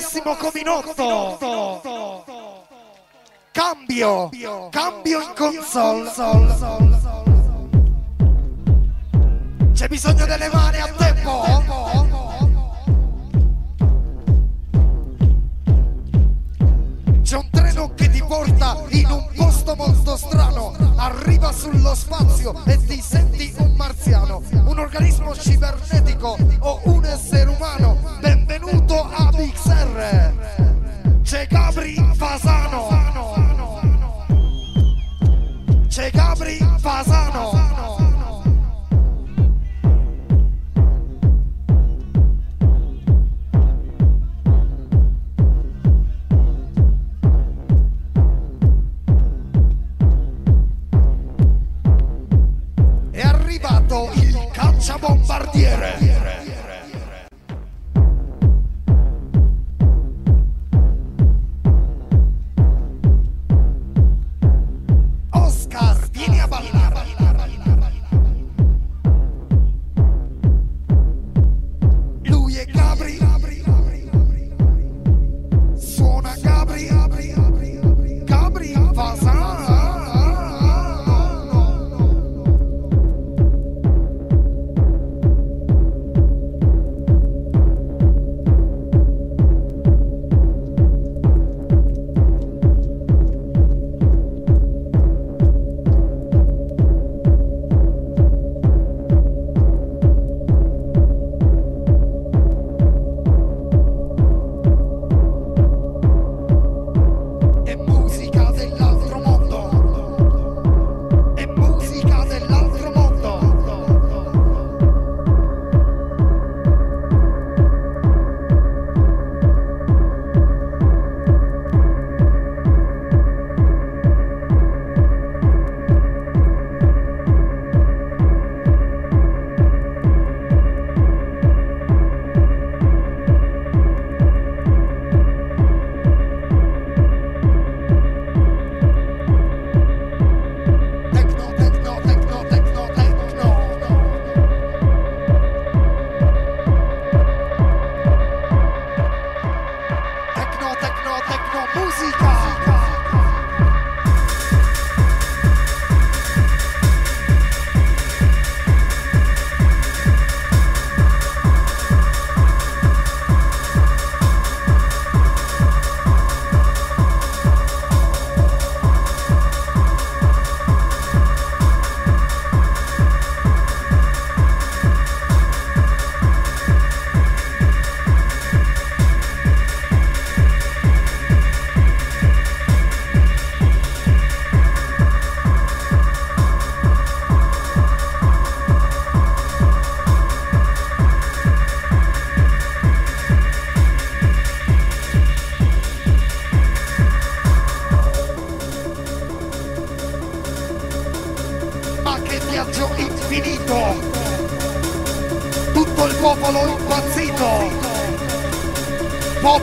Massimo Cominotto. Cambio, cambio in console. C'è bisogno delle mani a tempo. Porta in un posto molto strano. Arriva sullo spazio e ti senti un marziano, un organismo cibernetico o un essere umano. Benvenuto a XR. C'è Gabri Fasano. C'è Gabri Fasano. Cacciabombardiere.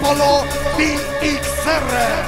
popolo BXR.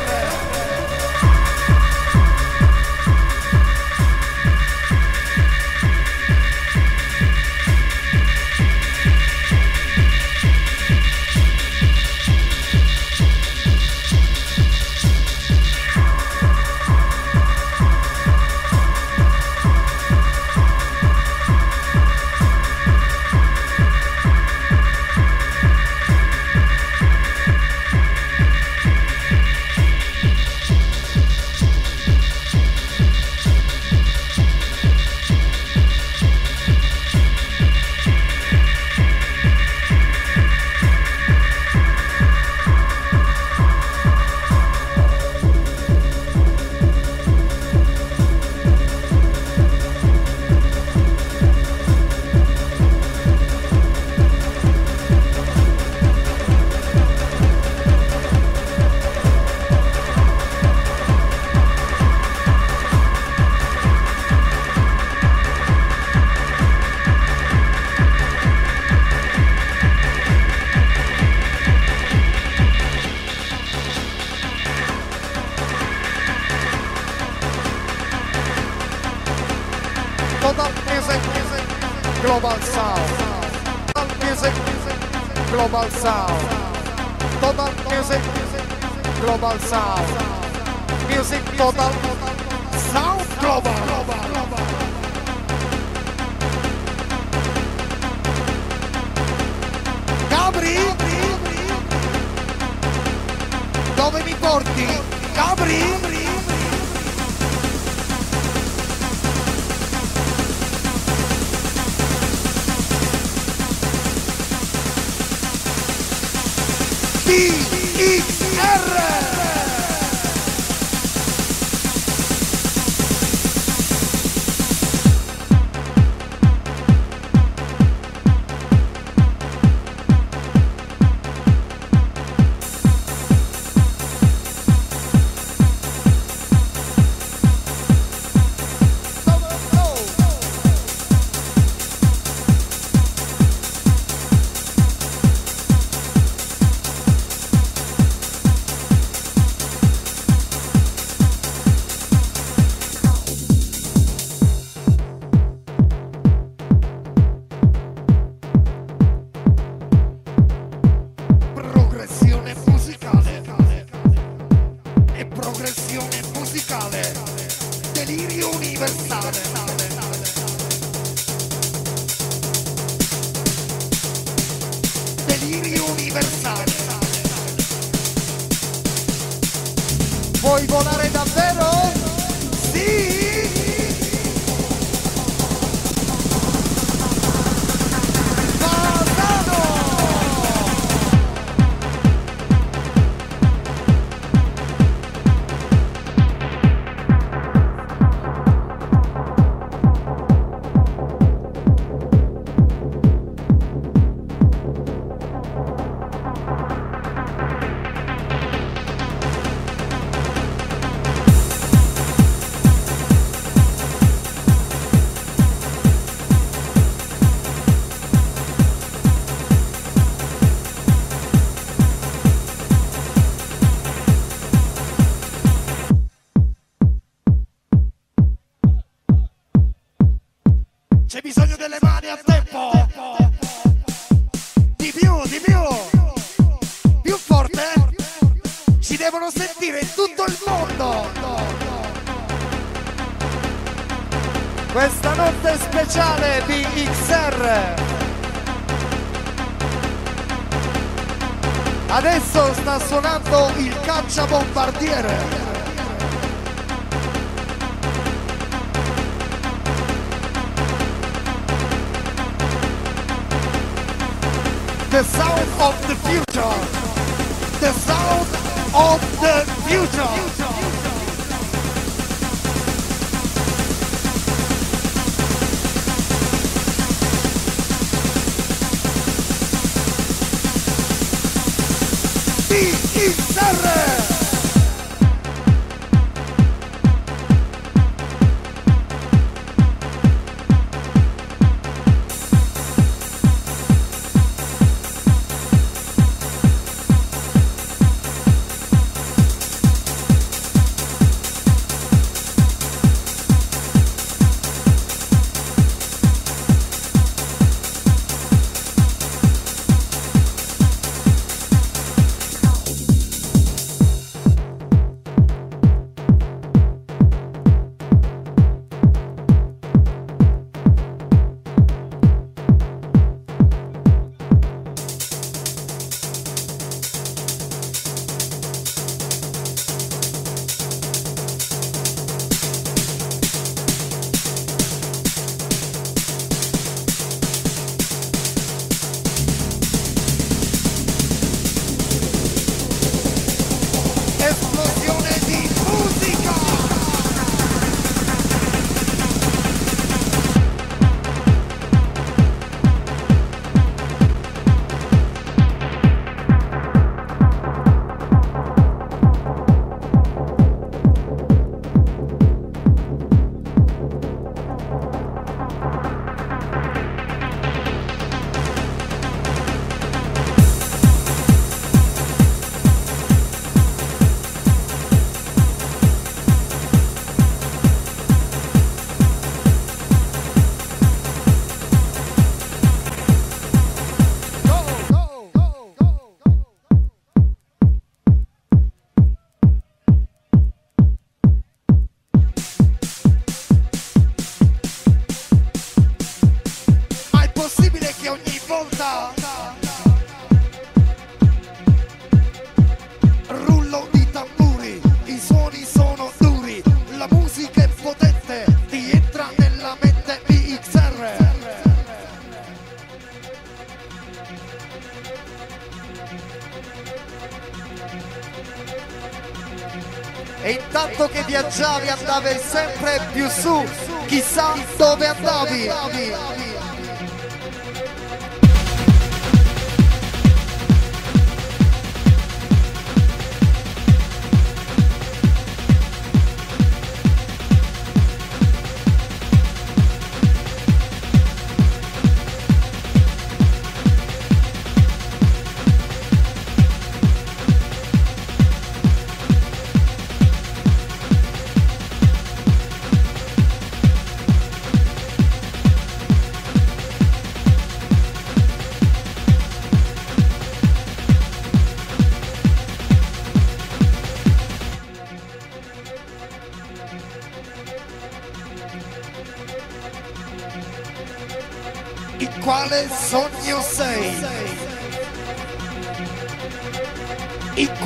Bombardier. 到底。到底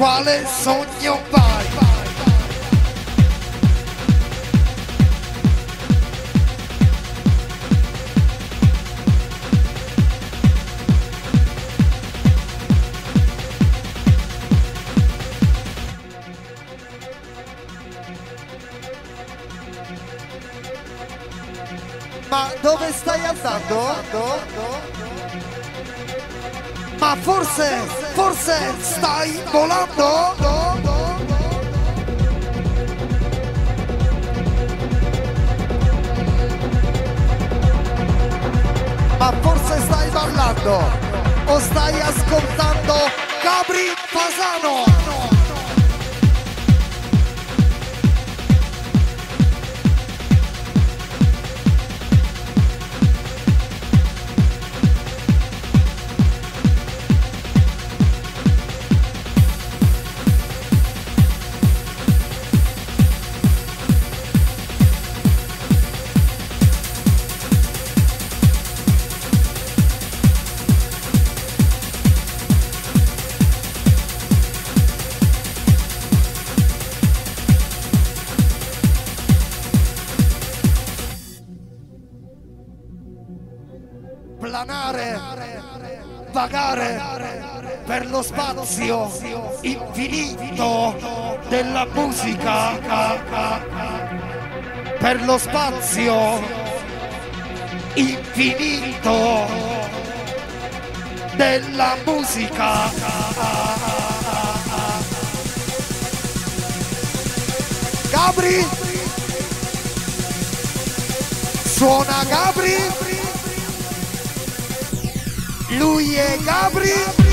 Vale. se stají volám, no! Vagare per lo spazio infinito della musica, per lo spazio infinito della musica. Gabri, suona Gabri. Lui è Gabri. Total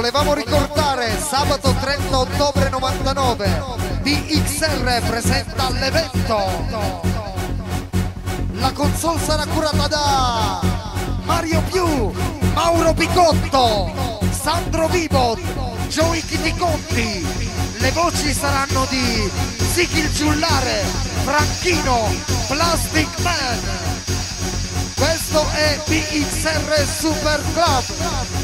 Volevamo ricordare sabato 30 ottobre 99 DXR presenta l'evento. La console sarà curata da Mario Più, Mauro Picotto, Sandro Vivo, Joey Chiticonti. Le voci saranno di Ziki il Giullare, Franchino, Plastic Man. Questo è BXR Super Club.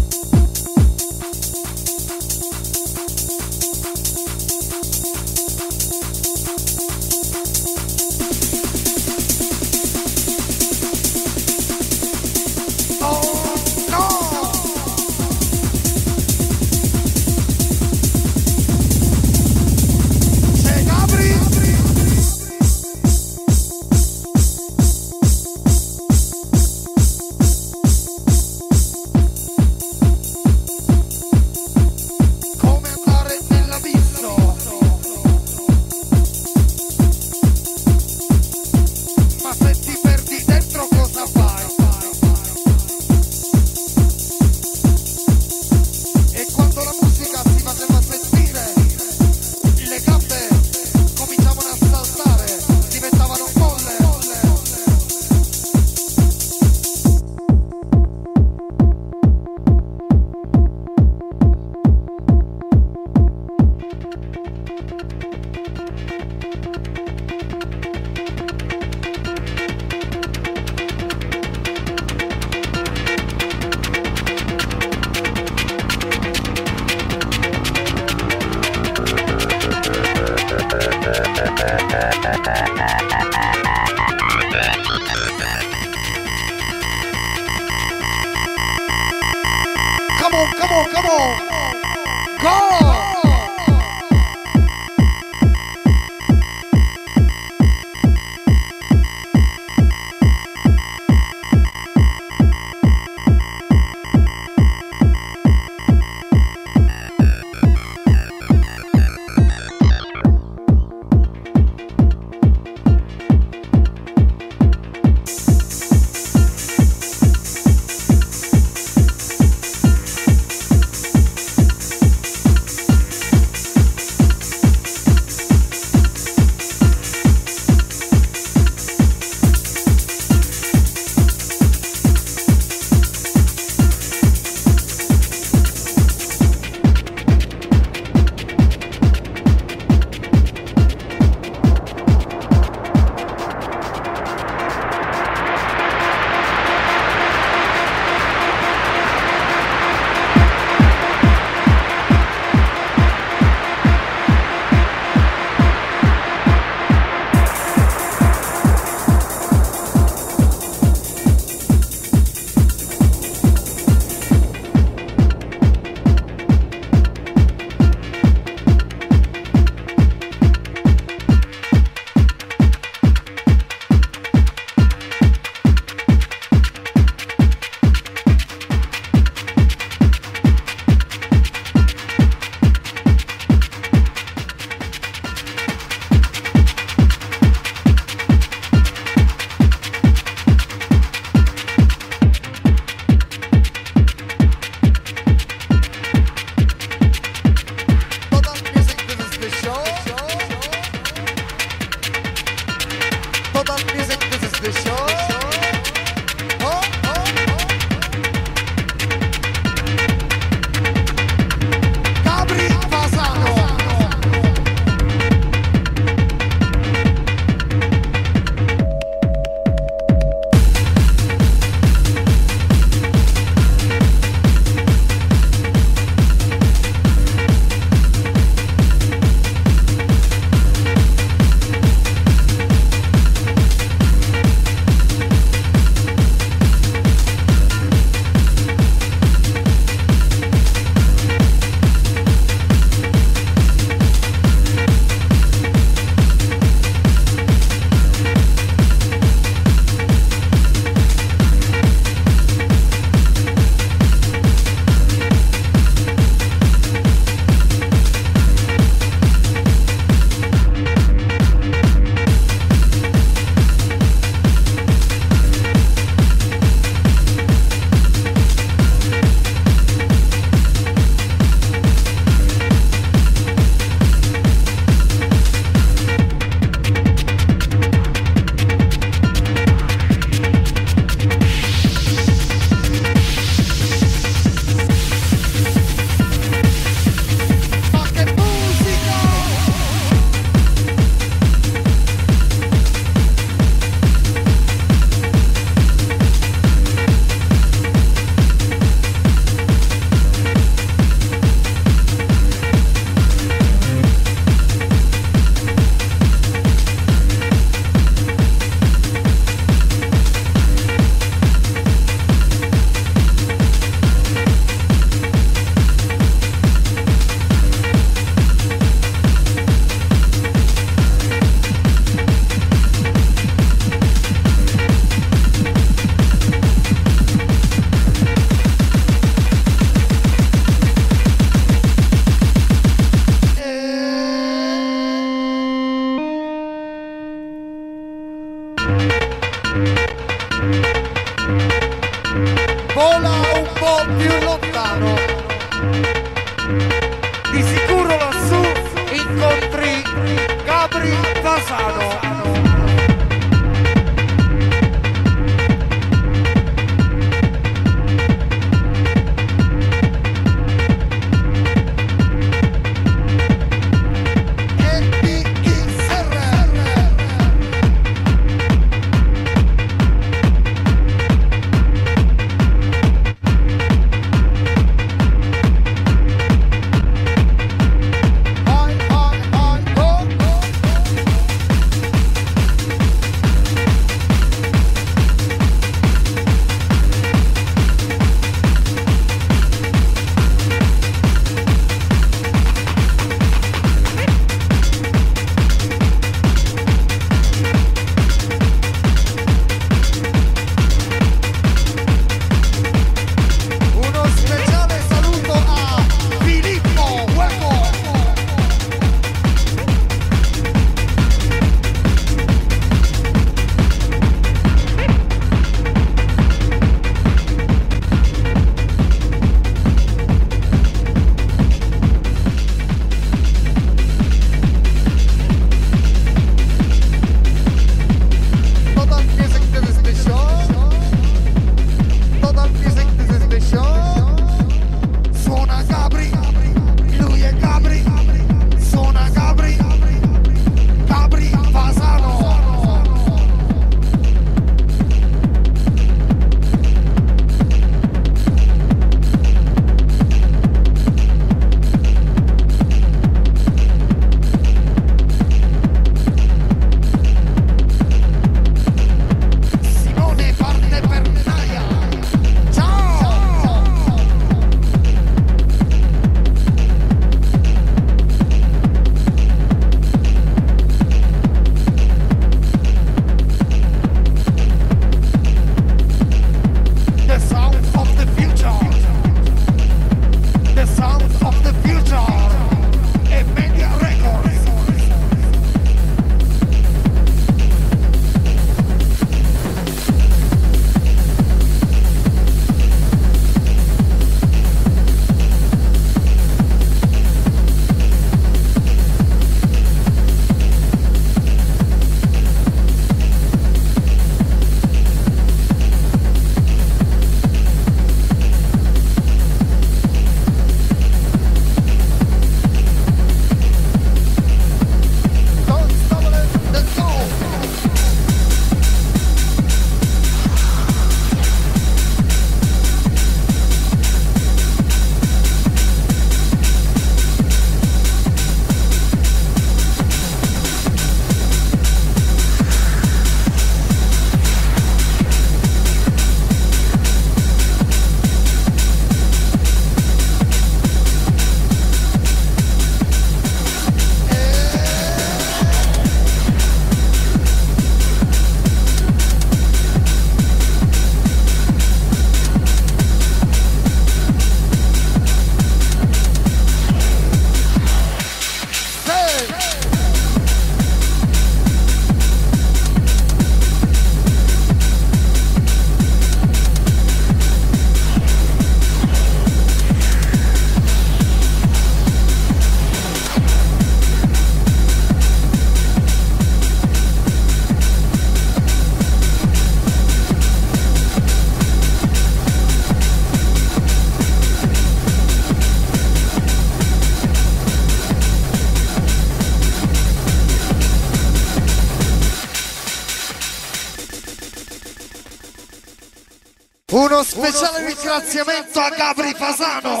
Uno speciale ringraziamento a Gabri Fasano.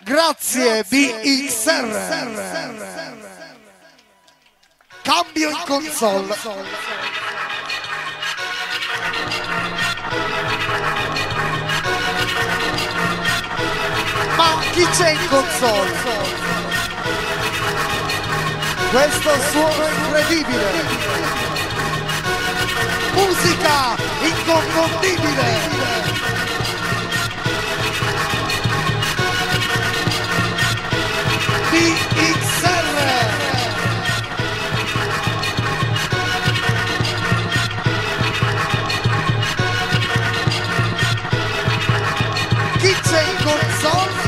Grazie BXR. Cambio in console. Ma chi c'è in console? Questo suono incredibile. Musica inconfondibile. DXR. Chi c'è in console?